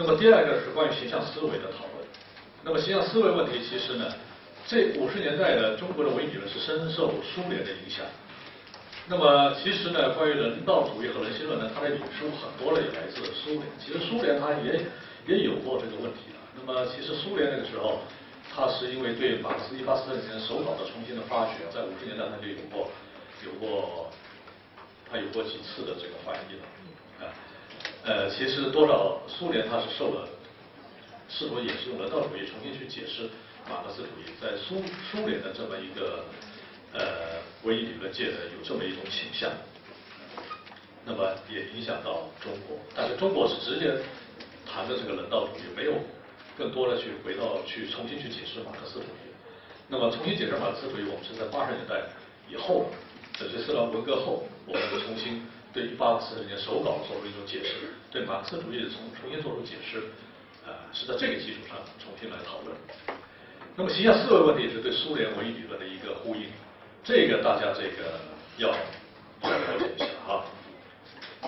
那么第二个是关于形象思维的讨论。那么形象思维问题，其实呢，这五十年代的中国的唯理论是深受苏联的影响。那么其实呢，关于人道主义和人性论呢，它的引述很多呢也来自苏联。其实苏联它也也有过这个问题的。那么其实苏联那个时候，它是因为对马克思一八四二年手稿的重新的发掘，在五十年代它就有过有过，它有过几次的这个翻译了。呃，其实多少苏联它是受了。是否也是用人道主义重新去解释马克思主义，在苏苏联的这么一个呃唯一理论界的有这么一种倾向，那么也影响到中国，但是中国是直接谈的这个人道主义，没有更多的去回到去重新去解释马克思主义。那么重新解释马克思主义，我们是在八十年代以后，这是斯朗文革后，我们重新对一八四十年手稿做出一种解释，对马克思主义重重新做出解释。呃，是在这个基础上重新来讨论。那么形象思维问题是对苏联唯一理论的一个呼应，这个大家这个要要了解一下哈。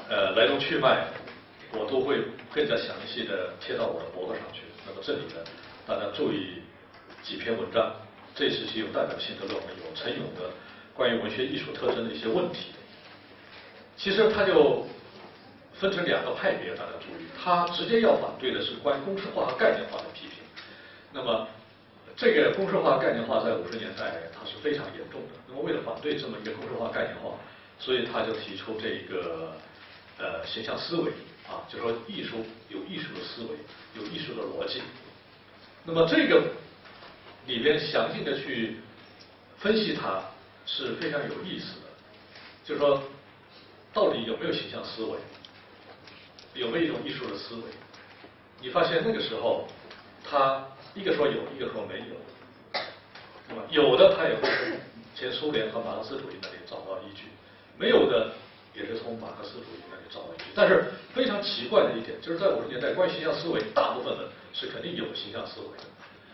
呃，来龙去脉我都会更加详细的贴到我的博客上去。那么这里呢，大家注意几篇文章，这是些有代表性的论文，有陈勇的关于文学艺术特征的一些问题。其实他就。分成两个派别，大家注意，他直接要反对的是关于公式化和概念化的批评。那么，这个公式化概念化在五十年代它是非常严重的。那么，为了反对这么一个公式化概念化，所以他就提出这个呃形象思维啊，就说艺术有艺术的思维，有艺术的逻辑。那么这个里边详细的去分析它是非常有意思的，就是说到底有没有形象思维？有没有一种艺术的思维？你发现那个时候，他一个说有，一个说没有，那么有的他也会从前苏联和马克思主义那里找到依据，没有的也是从马克思主义那里找到依据。但是非常奇怪的一点，就是在五十年代，关于形象思维，大部分人是肯定有形象思维的，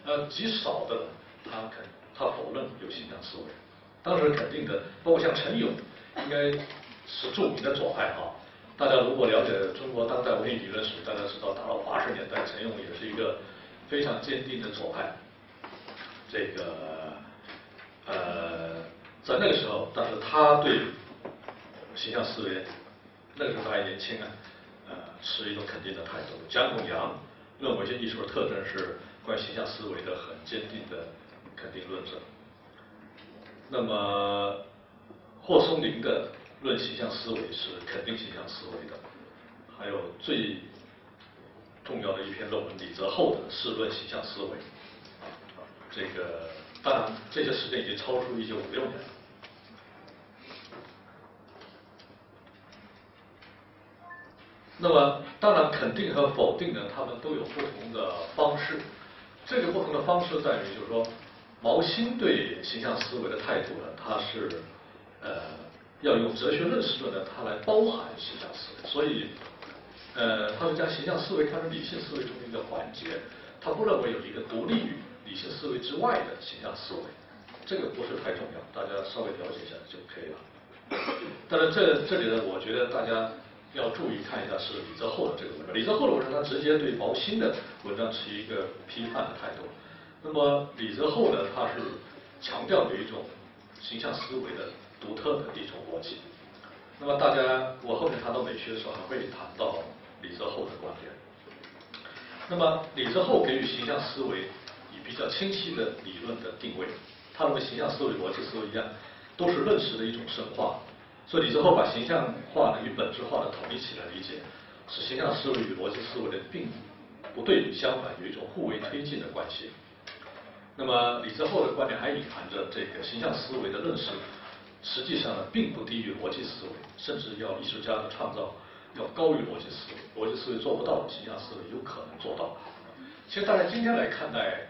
呃，极少的他肯他否认有形象思维。当时肯定的，包括像陈勇，应该是著名的左派哈。大家如果了解中国当代文艺理论史，大家知道，到了八十年代，陈勇也是一个非常坚定的左派。这个呃，在那个时候，但是他对形象思维，那个时候他还年轻啊，呃，持一种肯定的态度。蒋孔阳认为，这艺术的特征是关于形象思维的很坚定的肯定论证。那么霍松龄的。论形象思维是肯定形象思维的，还有最重要的一篇论文李泽厚的《是论形象思维》，这个当然这些时间已经超出一九五六年了。那么当然肯定和否定呢，他们都有不同的方式。这个不同的方式在于，就是说毛新对形象思维的态度呢，他是呃。要用哲学认识论呢，它来包含形象思维，所以，呃，他是将形象思维看成理性思维中的一个环节，他不认为有一个独立于理性思维之外的形象思维，这个不是太重要，大家稍微了解一下就可以了。但是这这里呢，我觉得大家要注意看一下是李泽厚的这个文章，李泽厚的文章他直接对毛新的文章持一个批判的态度，那么李泽厚呢，他是强调有一种形象思维的。独特的一种逻辑。那么大家，我后面谈到美学的时候，还会谈到李泽厚的观点。那么李泽厚给予形象思维以比较清晰的理论的定位。他认为形象思维、逻辑思维一样，都是认识的一种深化。所以李泽厚把形象化呢与本质化的统一起来理解，使形象思维与逻辑思维的并不对比，相反有一种互为推进的关系。那么李泽厚的观点还隐含着这个形象思维的认识。实际上呢，并不低于逻辑思维，甚至要艺术家的创造要高于逻辑思维。逻辑思维做不到的形象思维有可能做到。其实大家今天来看待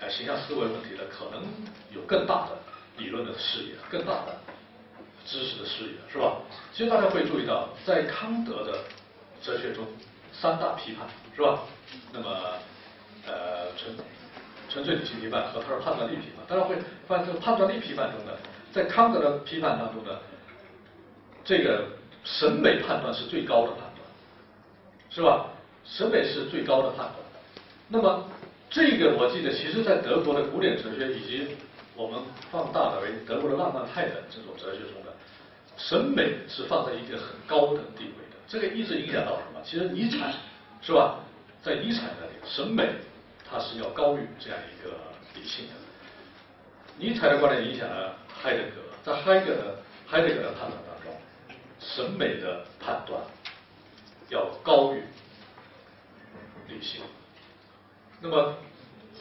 呃形象思维问题呢，可能有更大的理论的视野，更大的知识的视野，是吧？其实大家会注意到，在康德的哲学中，三大批判，是吧？那么呃纯纯粹理性批判和他的判断力批判，大家会发现这个判断力批判中的。在康德的批判当中呢，这个审美判断是最高的判断，是吧？审美是最高的判断。那么这个我记得，其实在德国的古典哲学以及我们放大的为德国的浪漫派的这种哲学中呢，审美是放在一个很高的地位的。这个一直影响到什么？其实尼采是吧？在尼采那里，审美它是要高于这样一个理性的。尼采的观点影响了海德格，在海德的海德格的判断当中，审美的判断要高于理性。那么，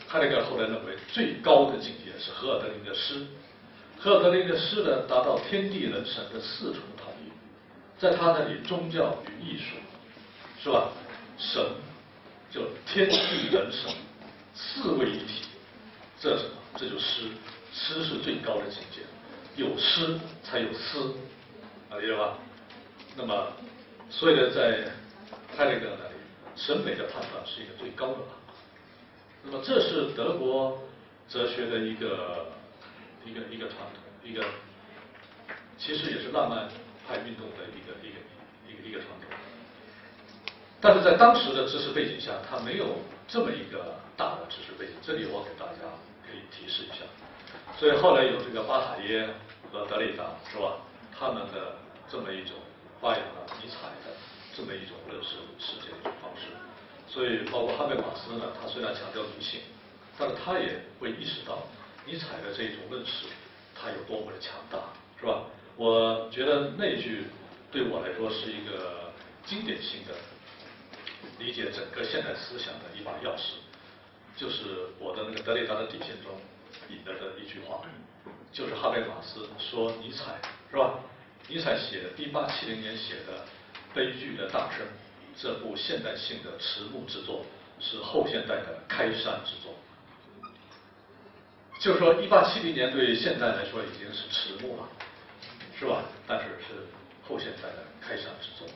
海德格后来认为最高的境界是荷尔德林的诗，荷尔德林的诗呢，达到天地人神的四重统一，在他那里，宗教与艺术，是吧？神就天地人神四位一体，这什么？这就诗，诗是最高的境界，有诗才有思，啊，理解吧？那么，所以呢，在海德格那里，审美的判断是一个最高的判断。那么这是德国哲学的一个一个一个传统，一个其实也是浪漫派运动的一个一个一个一个传统。但是在当时的知识背景下，它没有这么一个大的知识背景。这里我给大家可以提示一下。所以后来有这个巴塔耶和德里达，是吧？他们的这么一种发扬了尼采的这么一种认识世界的一种方式。所以，包括哈贝马斯呢，他虽然强调理性，但是他也会意识到尼采的这一种认识，他有多么的强大，是吧？我觉得那句对我来说是一个经典性的理解整个现代思想的一把钥匙，就是我的那个德里达的底线中引的的一句话，就是哈贝马斯说尼采，是吧？尼采写的一八七零年写的悲剧的诞生。这部现代性的迟暮之作是后现代的开山之作，就是说，一八七零年对现代来说已经是迟暮了，是吧？但是是后现代的开山之作。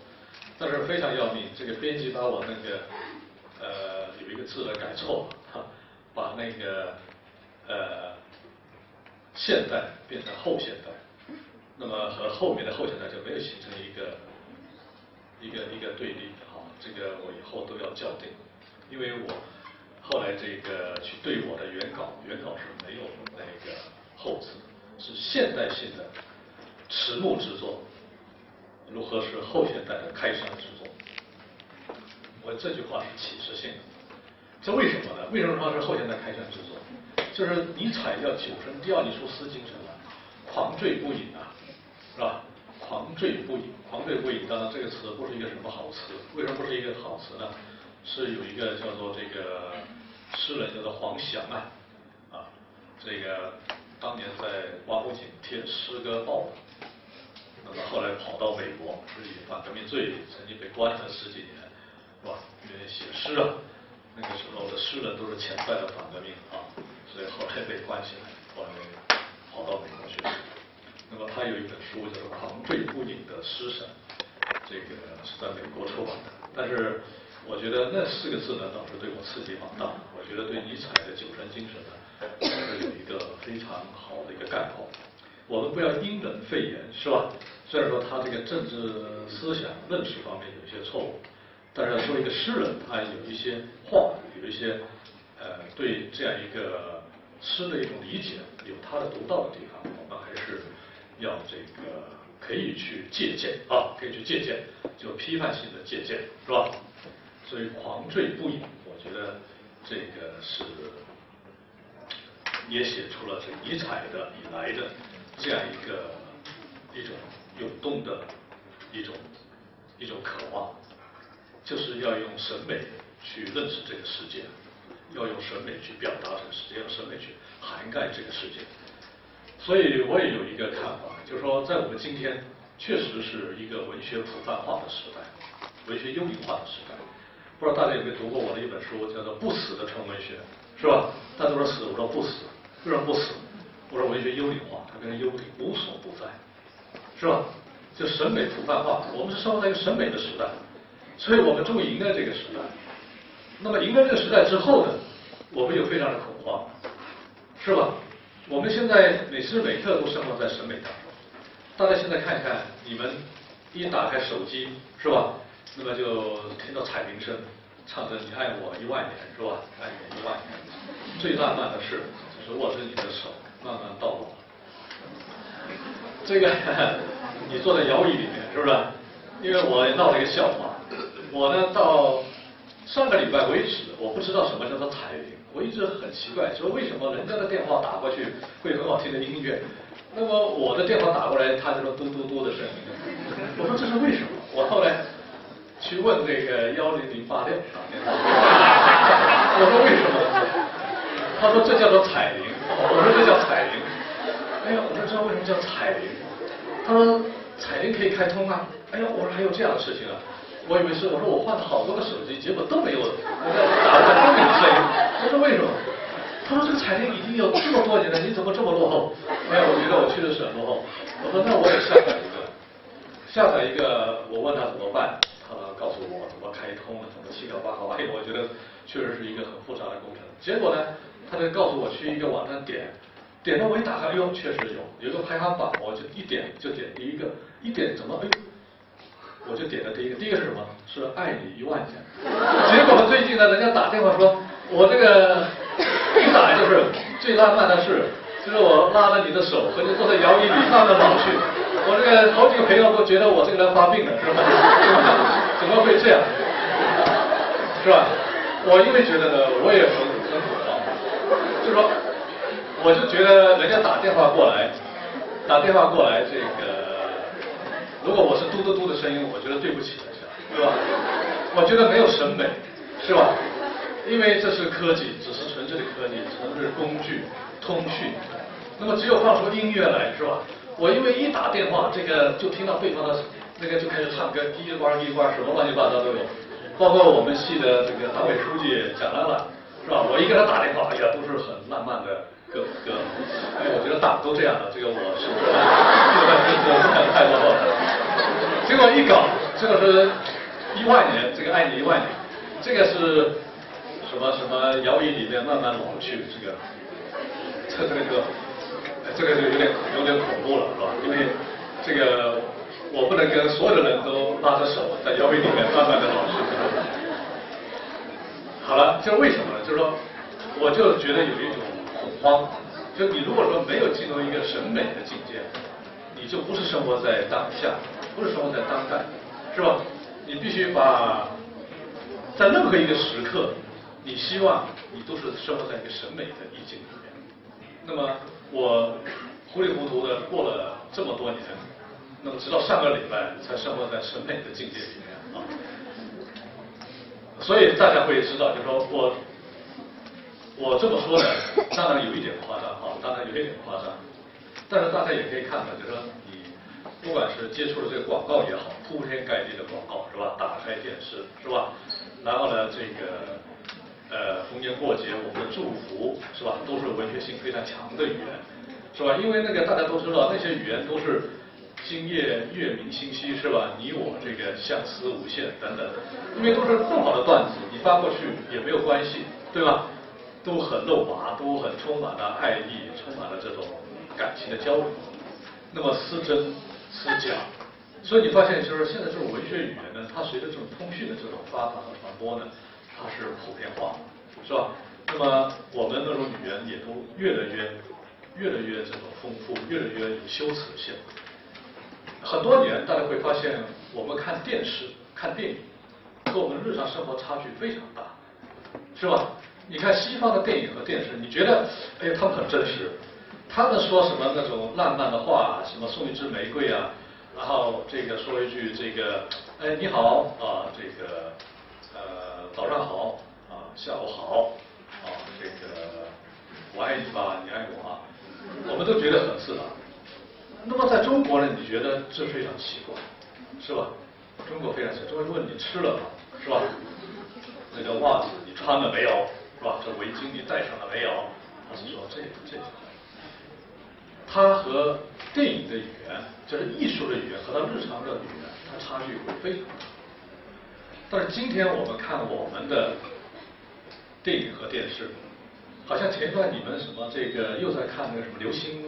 但是非常要命，这个编辑把我那个呃有一个字的改错，哈，把那个呃现代变成后现代，那么和后面的后现代就没有形成一个一个一个对立。这个我以后都要校订，因为我后来这个去对我的原稿，原稿是没有那个后字，是现代性的迟暮之作，如何是后现代的开山之作？我这句话是启示性的，这为什么呢？为什么说是后现代开山之作？就是尼采要九成第二尼苏斯精神啊，狂醉不饮啊，是吧？狂醉不已，狂醉不已。当然，这个词不是一个什么好词。为什么不是一个好词呢？是有一个叫做这个诗人叫做黄祥啊，啊，这个当年在王府井贴诗歌报，那么后来跑到美国，是以反革命罪曾经被关了十几年，是吧？因为写诗啊，那个时候的诗人都是潜在的反革命啊，所以后来被关起来，后来跑到美国去。那么他有一本书叫做《狂坠不饮的诗神》，这个是在美国出版的。但是我觉得那四个字呢，倒是对我刺激蛮大。我觉得对尼采的酒神精神呢，是有一个非常好的一个概括。我们不要因人废言，是吧？虽然说他这个政治思想认识方面有一些错误，但是作为一个诗人，他有一些话，有一些呃，对这样一个诗的一种理解，有它的独到的地方，我们还是。要这个可以去借鉴啊，可以去借鉴，就批判性的借鉴，是吧？所以狂坠不饮，我觉得这个是也写出了这尼采的以来的这样一个一种涌动的一种一种渴望，就是要用审美去认识这个世界，要用审美去表达这个世界，用审美去涵盖这个世界。所以我也有一个看法，就是说，在我们今天确实是一个文学普泛化的时代，文学幽灵化的时代。不知道大家有没有读过我的一本书，叫做《不死的纯文学》，是吧？大家都说死，我说不死。为什么不死？我说文学幽灵化，它变成幽灵，无所不在，是吧？就审美普泛化，我们是生活在一个审美的时代，所以我们终于赢了这个时代。那么赢了这个时代之后呢，我们又非常的恐慌，是吧？我们现在每时每刻都生活在审美当中。大家现在看一看，你们一打开手机，是吧？那么就听到彩铃声，唱着你爱我一万年是吧？爱你一万年，最浪漫的事就是握着你的手慢慢到老。这个你坐在摇椅里面是不是？因为我闹了一个笑话，我呢到上个礼拜为止，我不知道什么叫做彩铃，我一直很奇怪，说为什么人家的电话打过去会很好听的音乐，那么我的电话打过来，它就是嘟嘟嘟的声音，我说这是为什么？我后来。去问那个幺零零八六，我说为什么？他说这叫做彩铃。我说这叫彩铃。哎呀，我说这为什么叫彩铃？他说彩铃可以开通啊。哎呀，我说还有这样的事情啊。我以为是，我说我换了好多个手机，结果都没有打出来都没有声音。我说为什么？他说这个彩铃已经有这么多年了，你怎么这么落后？哎呀，我觉得我确实是很落后。我说那我也下载一个，下载一个，我问他怎么办？他告诉我怎么开通了，怎么七条八条，哎，我觉得确实是一个很复杂的工程。结果呢，他就告诉我去一个网站点，点了我一打开，哎呦，确实有，有个排行榜，我就一点就点第一个，一点怎么，哎，我就点了第一个，第一个是什么？是爱你一万年。结果，最近呢，人家打电话说，我这个一打就是最浪漫的事，就是我拉着你的手和你坐在摇椅里慢慢老去。我这个好几个朋友都觉得我这个人发病了，是吧？怎么会这样？是吧？我因为觉得呢，我也很很苦恼，就说，我就觉得人家打电话过来，打电话过来，这个如果我是嘟嘟嘟的声音，我觉得对不起人家，对吧？我觉得没有审美，是吧？因为这是科技，只是纯粹的科技，只是工具，通讯。那么只有放出音乐来，是吧？我因为一打电话，这个就听到对方的那个就开始唱歌，叽里呱叽里呱，什么乱七八糟都有，包括我们系的这个党委书记蒋兰兰，是吧？我一给他打电话，哎呀，都是很浪漫的歌歌。哎，我觉得大都这样的，这个我是这个这个太落后了。结果一搞，这个是一万年，这个爱你一万年，这个是什么什么摇椅里面慢慢老去，这个这这个。这个就有点有点恐怖了，是吧？因为这个我不能跟所有的人都拉着手在摇椅里面慢慢的老去。好了，这为什么呢？就是说，我就觉得有一种恐慌，就你如果说没有进入一个审美的境界，你就不是生活在当下，不是生活在当代，是吧？你必须把在任何一个时刻，你希望你都是生活在一个审美的意境里面。那么。我糊里糊涂的过了这么多年，那么直到上个礼拜才生活在审美的境界里面啊。所以大家会知道，就是说我我这么说呢，当然有一点夸张啊，当然有一点夸张。但是大家也可以看看，就是说你不管是接触了这个广告也好，铺天盖地的广告是吧？打开电视是吧？然后呢，这个。呃，逢年过节，我们的祝福是吧，都是文学性非常强的语言，是吧？因为那个大家都知道，那些语言都是今夜月明星稀，是吧？你我这个相思无限等等，因为都是这么好的段子，你发过去也没有关系，对吧？都很肉麻，都很充满了爱意，充满了这种感情的交流。那么思真思假，所以你发现就是现在这种文学语言呢，它随着这种通讯的这种发展和传播呢。它是普遍化，是吧？那么我们那种语言也都越来越、越来越这种丰富，越来越有修辞性。很多年，大家会发现，我们看电视、看电影，和我们日常生活差距非常大，是吧？你看西方的电影和电视，你觉得，哎，他们很真实，他们说什么那种浪漫的话，什么送一支玫瑰啊，然后这个说一句这个，哎，你好啊，这个。呃早上好啊，下午好啊，这个我爱你吧，你爱我啊，我们都觉得很自然。那么在中国呢，你觉得这非常奇怪，是吧？中国非常奇怪，中国人问你吃了吗，是吧？那个袜子你穿了没有，是吧？这围巾你戴上了没有？他是说这这。他和电影的语言，就是艺术的语言和他日常的语言，它差距会非常大。但是今天我们看我们的电影和电视，好像前一段你们什么这个又在看那个什么流星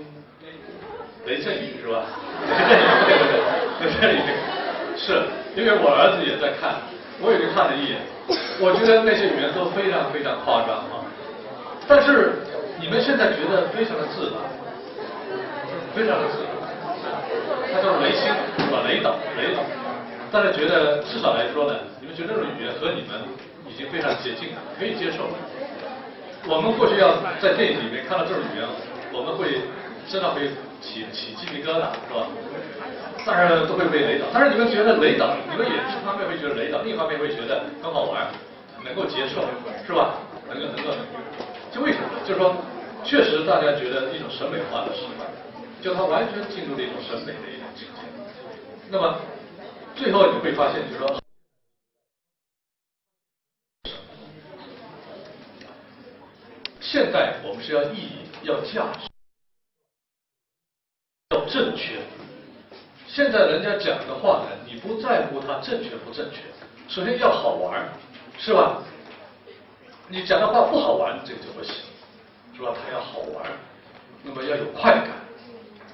雷阵雨是吧？雷阵雨对对对，雷阵雨是，因为我儿子也在看，我也就看了一眼，我觉得那些语言都非常非常夸张啊。但是你们现在觉得非常的自然，非常的自然，它叫雷星是吧？雷导，雷导。大家觉得至少来说呢，你们觉得这种语言和你们已经非常接近了，可以接受了。我们过去要在电影里面看到这种语言，我们会身上会起起鸡皮疙瘩，是吧？当然都会被雷倒。但是你们觉得雷倒，你们也一方面会觉得雷倒，另一方面会觉得很好玩，能够接受，是吧？能够能够，就为什么？就是说，确实大家觉得一种审美化的时代，就它完全进入了一种审美的一种境界。那么。最后你会发现，就是说，现在我们是要意义、要价值、要正确。现在人家讲的话呢，你不在乎它正确不正确，首先要好玩，是吧？你讲的话不好玩，这个就不行，是吧？它要好玩，那么要有快感，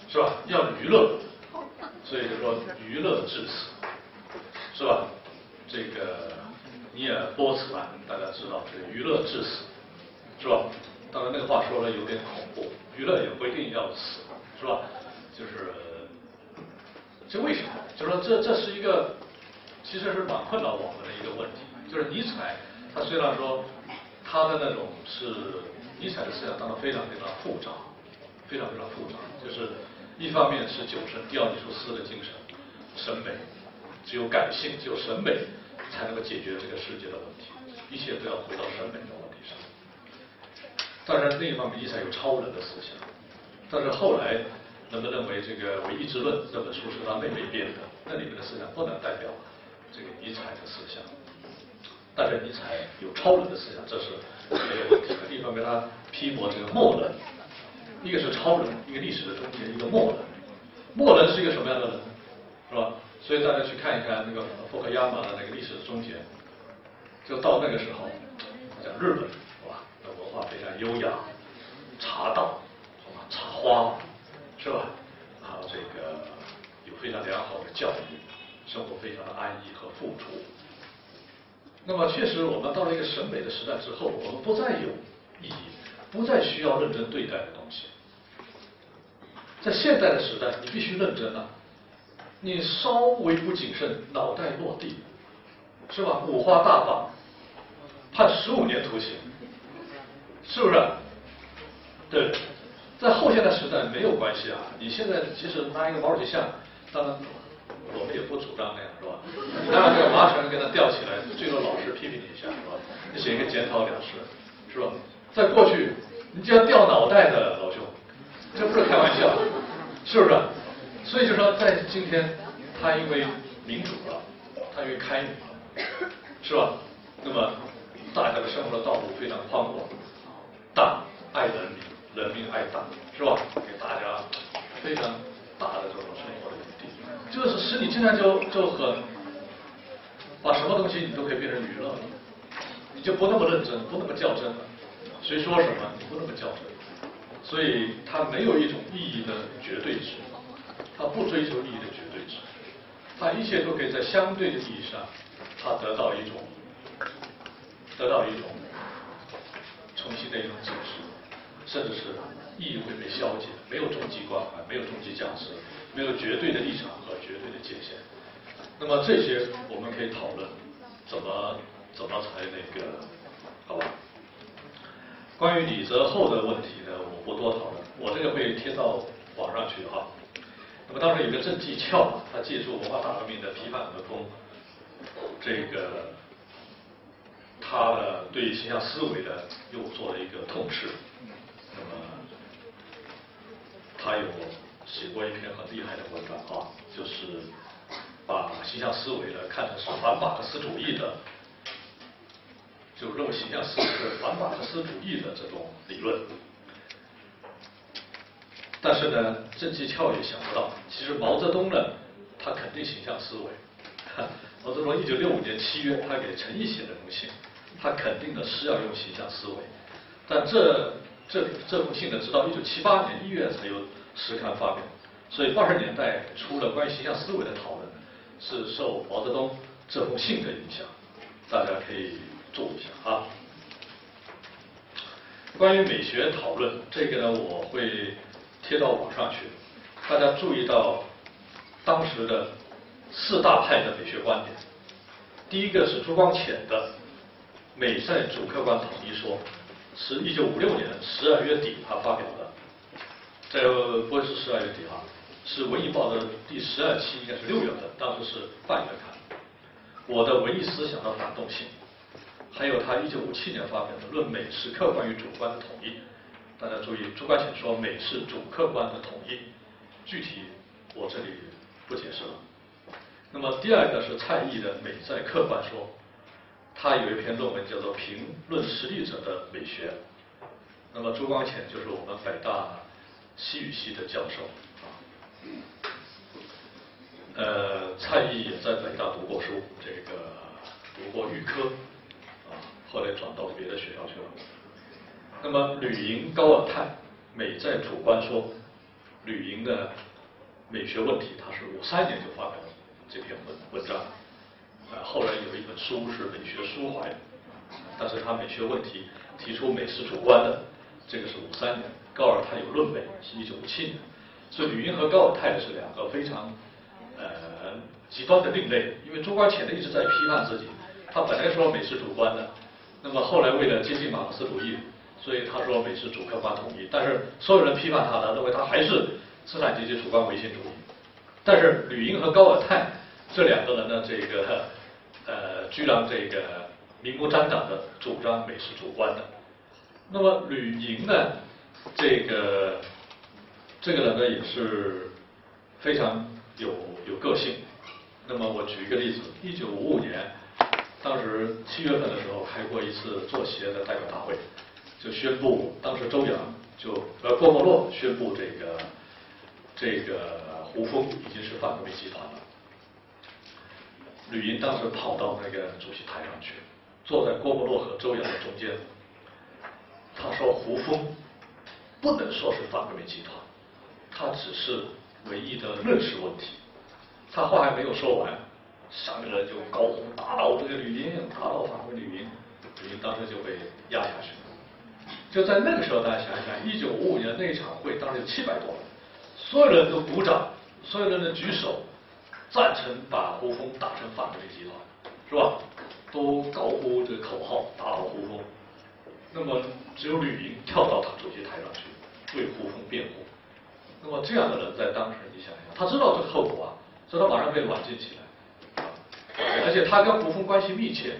是吧？要娱乐，所以就说娱乐至死。是吧？这个尼尔波茨曼大家知道，这个娱乐至死，是吧？当然那个话说的有点恐怖，娱乐也不一定要死，是吧？就是，这为什么？就是说这这是一个，其实是蛮困扰我们的一个问题。就是尼采，他虽然说他的那种是尼采的思想，当然非常非常复杂，非常非常复杂。就是一方面是酒神狄奥尼索斯的精神，审美。只有感性，只有审美，才能够解决这个世界的问题。一切都要回到审美的问题上。当然，另一方面，尼采有超人的思想。但是后来，人们认为这个《唯一之论》这本书是他妹妹编的，那里面的思想不能代表这个尼采的思想。但是尼采有超人的思想，这是没有问题的。一方面，他批驳这个末人，一个是超人，一个历史的终结，一个末人。末人是一个什么样的人？是吧？所以大家去看一看那个福克亚马的那个历史的终结，就到那个时候，讲日本，是吧？那文化非常优雅，茶道，茶花，是吧？然后这个有非常良好的教育，生活非常的安逸和富足。那么确实，我们到了一个审美的时代之后，我们不再有意义，不再需要认真对待的东西。在现代的时代，你必须认真啊。你稍微不谨慎，脑袋落地，是吧？五花大绑，判十五年徒刑，是不是？对，在后现代时代没有关系啊。你现在即使拿一个毛主席像，当然我们也不主张那样，是吧？你拿这个麻绳给他吊起来，最多老师批评你一下，是吧？你写一个检讨两事，是吧？在过去，你这样掉脑袋的，老兄，这不是开玩笑，是不是？所以就说，在今天，他因为民主了，他因为开明了，是吧？那么大家的生活的道路非常宽广，大爱人，人民爱党，是吧？给大家非常大的这种生活的余地，就是使你经常就就很把什么东西你都可以变成娱乐，你就不那么认真，不那么较真了。谁说什么你不那么较真，所以它没有一种意义的绝对值。他不追求意义的绝对值，它一切都可以在相对的意义上，他得到一种，得到一种重新的一种解释，甚至是意义会被消解，没有终极关怀，没有终极价值，没有绝对的立场和绝对的界限。那么这些我们可以讨论，怎么怎么才那个，好吧？关于李泽厚的问题呢，我不多讨论，我这个会贴到网上去哈。那么当时有个郑继翘，他借助文化大革命的批判和风，这个他的对形象思维的又做了一个痛斥。他有写过一篇很厉害的文章啊，就是把形象思维呢看成是反马克思主义的，就认为形象思维是反马克思主义的这种理论。但是呢，郑继翘也想不到，其实毛泽东呢，他肯定形象思维。毛泽东一九六五年七月，他给陈毅写的封信，他肯定的是要用形象思维。但这这这封信呢，直到一九七八年一月才有实刊发表。所以八十年代出了关于形象思维的讨论，是受毛泽东这封信的影响。大家可以注一下啊。关于美学讨论，这个呢我会贴到网上去，大家注意到当时的四大派的美学观点。第一个是朱光潜的美在主客观统一说，是一九五六年十二月底他发表的，在不是十二月底啊，是《文艺报》的第十二期，应该是六月份，当时是半月刊。我的文艺思想的反动性，还有他一九五七年发表的《论美是客观与主观的统一》，大家注意，朱光潜说美是主客观的统一，具体我这里不解释了。那么第二个是蔡毅的美在客观说，他有一篇论文叫做《评论实力者的美学》。那么朱光潜就是我们北大西语系的教授啊，呃，蔡毅也在北大读过书，这个读过预科啊，后来转到别的学校去了。那么吕莹、高尔泰美在主观说，吕莹的美学问题，他是五三年就发表。这篇文文章，后来有一本书是美学抒怀，但是他美学问题提出美是主观的，这个是五三年。高尔泰有论美是一九五七年，所以吕莹和高尔泰是两个非常呃极端的另类。因为朱光潜呢一直在批判自己，他本来说美是主观的，那么后来为了接近马克思主义，所以他说美是主客观统一。但是所有人批判他的，认为他还是资产阶级主观唯心主义。但是吕莹和高尔泰。这两个人呢，这个，居然这个明目张胆的主张美是主观的。那么吕莹呢，这个这个人呢也是非常有有个性。那么我举一个例子，一九五五年，当时七月份的时候开过一次作协的代表大会，就宣布当时周扬就呃郭沫若宣布这个这个胡风已经是反革命集团了。吕莹当时跑到那个主席台上去，坐在郭沫若和周扬的中间。他说：“胡风不能说是反革命集团，他只是唯一的认识问题。”他话还没有说完，下面人就高呼：“打倒这个吕莹，打倒反革吕莹！”吕莹当时就被压下去了。就在那个时候，大家想一想，一九五五年那一场会，当时有七百多人，所有人都鼓掌，所有人都举手。赞成把胡风打成反革命集团，是吧？都高呼这个口号，打倒胡风。那么只有吕莹跳到他主席台上去为胡风辩护。那么这样的人在当时，你想想，他知道这个后果啊，所以他马上被软禁起来。而且他跟胡风关系密切，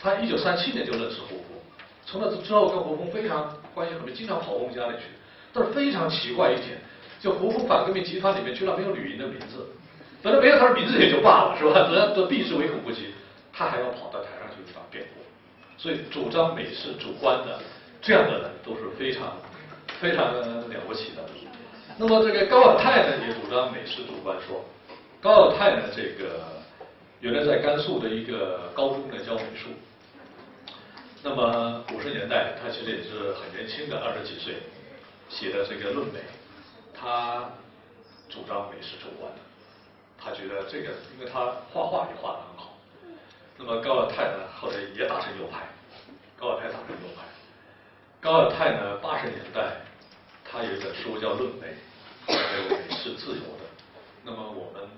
他一九三七年就认识胡风，从那之后跟胡风非常关系很密，经常跑胡风家里去。但是非常奇怪一点，就胡风反革命集团里面居然没有吕莹的名字。本来没有他的名字也就罢了，是吧？人家都避之唯恐不及，他还要跑到台上去为他辩护，所以主张美是主观的这样的人都是非常非常了不起的。那么这个高尔泰呢，也主张美是主观说。高尔泰呢，这个原来在甘肃的一个高中呢教美术，那么五十年代他其实也是很年轻的二十几岁写的这个论美，他主张美是主观的。他觉得这个，因为他画画也画得很好。那么高尔泰呢，后来也打成右派。高尔泰打成右派。高尔泰呢，八十年代他有一本书叫《论美》，认为美是自由的。那么我们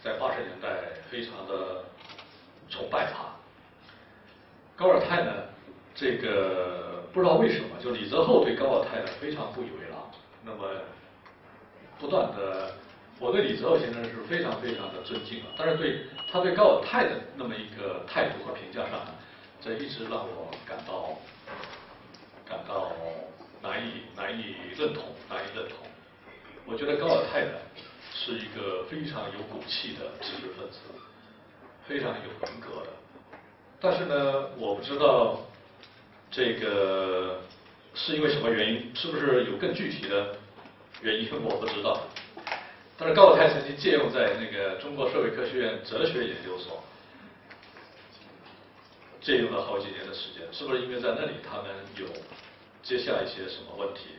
在八十年代非常的崇拜他。高尔泰呢，这个不知道为什么，就李泽厚对高尔泰呢非常不以为然。那么不断的。我对李泽厚先生是非常非常的尊敬啊，但是对他对高尔泰的那么一个态度和评价上呢，这一直让我感到感到难以难以认同，难以认同。我觉得高尔泰呢是一个非常有骨气的知识分子，非常有人格的。但是呢，我不知道这个是因为什么原因，是不是有更具体的原因，我不知道。但是高尔泰曾经借用在那个中国社会科学院哲学研究所，借用了好几年的时间，是不是因为在那里他们有接下一些什么问题？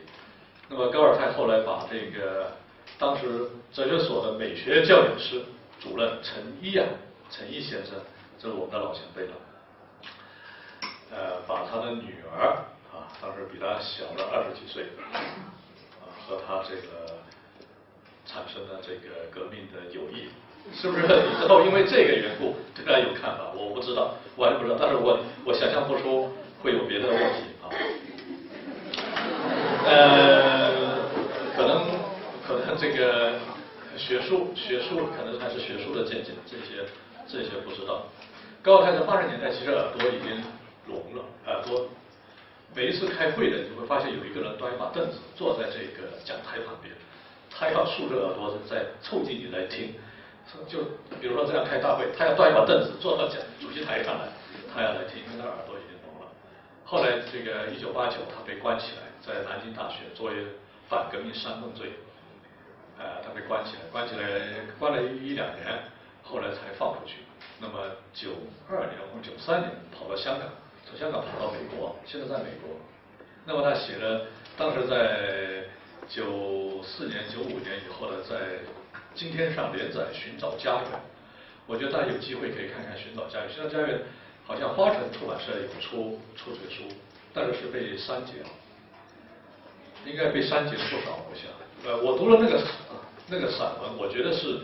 那么高尔泰后来把这个当时哲学所的美学教养师主任陈一啊，陈一先生，这是我们的老前辈了，呃，把他的女儿啊，当时比他小了二十几岁，啊，和他这个产生了这个革命的友谊，是不是？你知道因为这个缘故对他有看法？我不知道，我还不知道，但是我我想象不出会有别的问题啊。呃，可能可能这个学术学术可能还是学术的见解，这些这些不知道。高老太在八十年代其实耳朵已经聋了，耳朵每一次开会的，你会发现有一个人端一把凳子坐在这个讲台旁边，他要竖着耳朵在凑近你来听，就比如说这样开大会，他要端一把凳子坐到讲主席台上来，他要来听，因为他耳朵已经聋了。后来这个一九八九他被关起来，在南京大学作为反革命煽动罪，呃，他被关起来，关起来关了一两年，后来才放出去。那么九二年或者九三年跑到香港，从香港跑到美国，现在在美国。那么他写了，当时在九四年、九五年以后呢，在今天上连载《寻找家园》。我觉得大家有机会可以看看《寻找家园》。《寻找家园》好像花城出版社有出出这个书，但是是被删节了，应该被删节了不少。我想，呃，我读了那个那个散文，我觉得是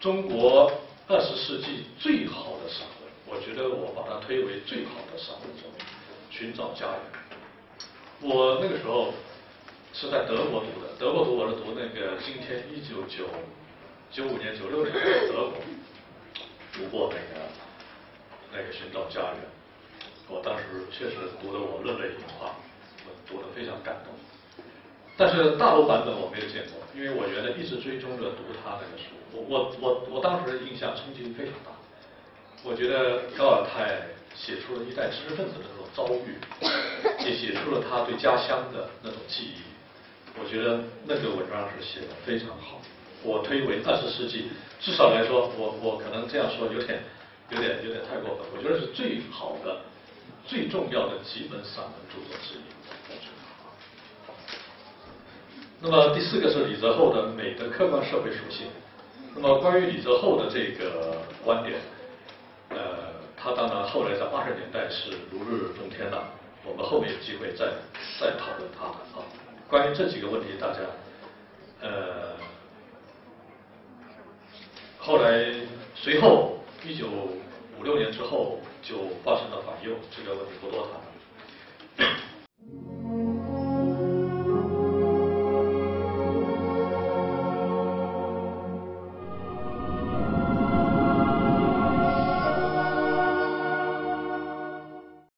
中国。二十世纪最好的散文，我觉得我把它推为最好的散文作品《寻找家园》。我那个时候是在德国读的，德国读我是读那个今天一九九九五年、九六年在德国读过那个那个《寻找家园》，我当时确实读得我热泪盈眶，我读得非常感动。但是大陆版本我没有见过，因为我觉得一直追踪着读他那个书，我我我我当时印象冲击非常大。我觉得高尔泰写出了一代知识分子的那种遭遇，也写出了他对家乡的那种记忆。我觉得那个文章是写的非常好，我推为二十世纪，至少来说，我我可能这样说有点有点有点太过分，我觉得是最好的、最重要的几本散文著作之一。那么第四个是李泽厚的美的客观社会属性。那么关于李泽厚的这个观点，呃，他当然后来在八十年代是如日中天了。我们后面有机会再再讨论他的啊。关于这几个问题，大家呃，后来随后一九五六年之后就发生了反右，这个问题不多谈了。